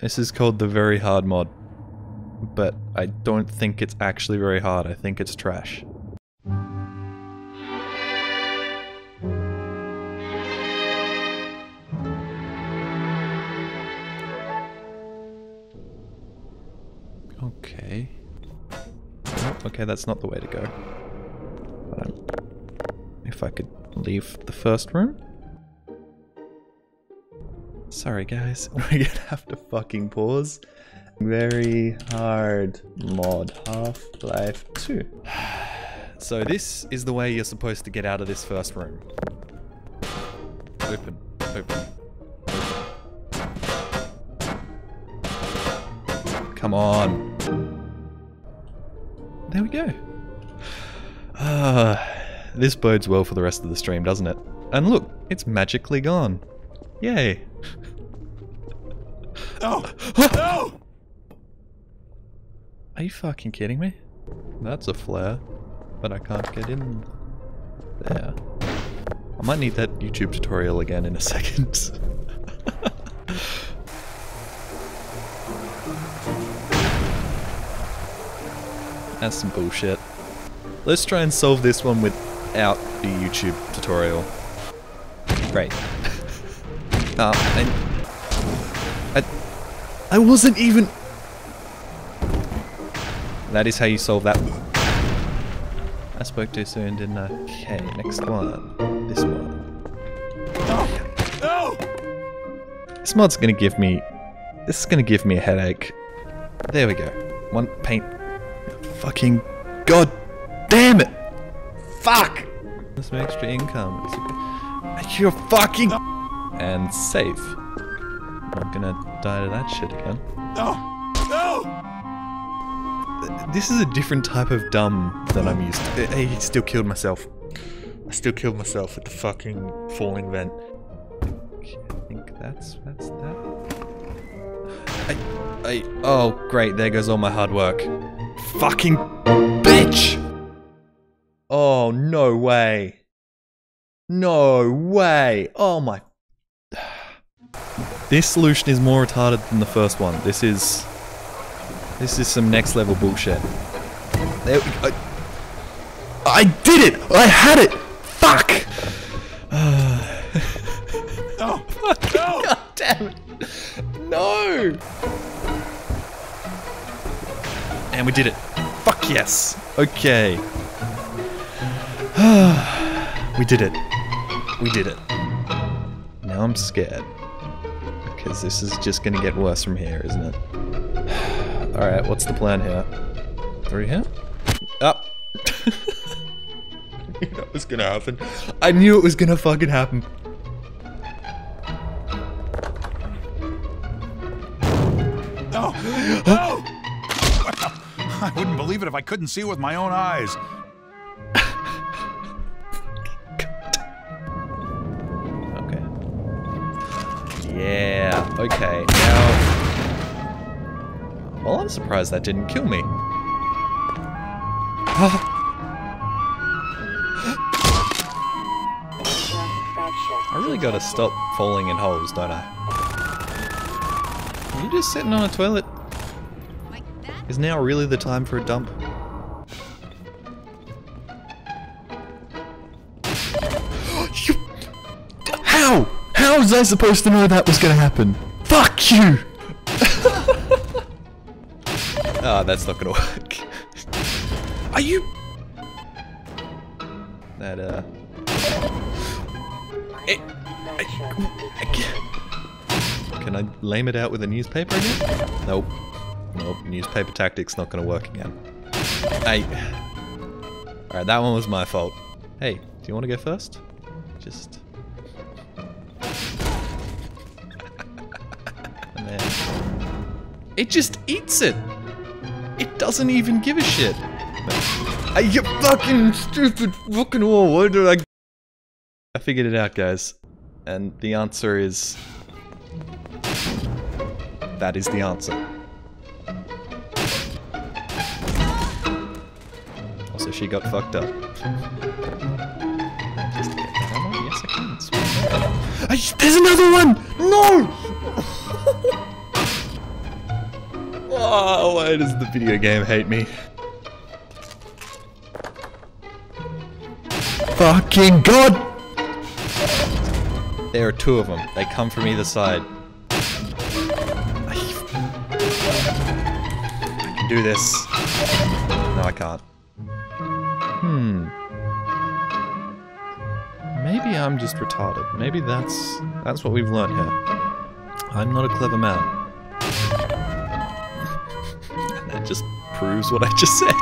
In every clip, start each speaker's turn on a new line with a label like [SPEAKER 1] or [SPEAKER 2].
[SPEAKER 1] This is called the very hard mod. But I don't think it's actually very hard. I think it's trash. Okay. Oh, okay, that's not the way to go. If I could leave the first room? Sorry guys, we're gonna have to fucking pause. Very hard mod Half-Life 2. So this is the way you're supposed to get out of this first room. Open, open. open. Come on. There we go. Ah, this bodes well for the rest of the stream, doesn't it? And look, it's magically gone. Yay.
[SPEAKER 2] No! no!
[SPEAKER 1] Are you fucking kidding me? That's a flare, but I can't get in there. I might need that YouTube tutorial again in a second. That's some bullshit. Let's try and solve this one without the YouTube tutorial. Great. Uh, I, I, I wasn't even... That is how you solve that. I spoke too soon, didn't I? Okay, next one. This one.
[SPEAKER 2] No! No!
[SPEAKER 1] This mod's gonna give me... This is gonna give me a headache. There we go. One paint. Fucking... God damn it! Fuck! Some extra income. You're fucking... And save. I'm not gonna die to that shit again.
[SPEAKER 2] No! No!
[SPEAKER 1] This is a different type of dumb than I'm used to. Hey, he still killed myself. I still killed myself with the fucking falling vent. I think that's that's that. I, I, oh great, there goes all my hard work. Fucking bitch! Oh no way! No way! Oh my. This solution is more retarded than the first one. This is. This is some next level bullshit. There, I, I did it! I had it! Fuck!
[SPEAKER 2] Oh, no! No!
[SPEAKER 1] God damn it! No! And we did it. Fuck yes! Okay. we did it. We did it. Now I'm scared. Because this is just gonna get worse from here, isn't it? Alright, what's the plan here? Through here? Up! I knew that was gonna happen. I knew it was gonna fucking happen.
[SPEAKER 2] No! No! I wouldn't believe it if I couldn't see it with my own eyes.
[SPEAKER 1] Yeah, okay, now... Well, I'm surprised that didn't kill me. Ah. I really gotta stop falling in holes, don't I? Are you just sitting on a toilet? Is now really the time for a dump? How was I supposed to know that was gonna happen? Fuck you! Ah, that's not gonna work. Are you? That uh. Eh, I- I ca- Can I lame it out with a newspaper again? Nope. Nope. Newspaper tactics not gonna work again. Hey. Alright, that one was my fault. Hey, do you want to go first? Just. Then. It just eats it! It doesn't even give a shit. Are you fucking stupid fucking wall? Why did I? I figured it out, guys, and the answer is that is the answer. Also, she got fucked up. Just get? Yes, I can. There's another one! No! Oh, why does the video game hate me? Fucking god! There are two of them. They come from either side. I can do this. No, I can't. Hmm. Maybe I'm just retarded. Maybe that's that's what we've learned here. I'm not a clever man. Proves what I just said.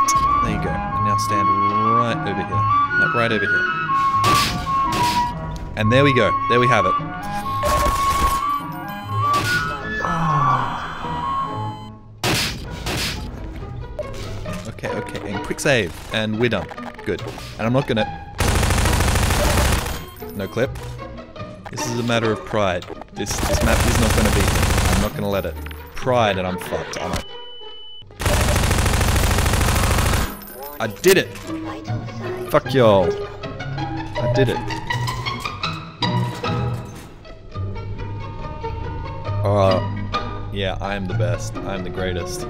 [SPEAKER 1] There you go. And now stand right over here. No, right over here. And there we go. There we have it. Ah. Okay, okay, and quick save, and we're done. Good. And I'm not gonna... No clip. This is a matter of pride. This, this map is not gonna be... I'm not gonna let it. Pride and I'm fucked, am I? Did it! Fuck y'all. I did it. Uh, yeah, I am the best. I am the greatest.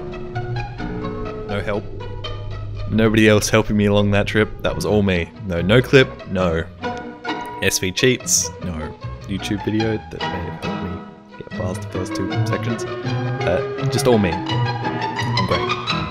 [SPEAKER 1] No help. Nobody else helping me along that trip. That was all me. No, no clip. No. SV cheats. No. YouTube video that may have helped me get past the first two sections. Uh, just all me. I'm great.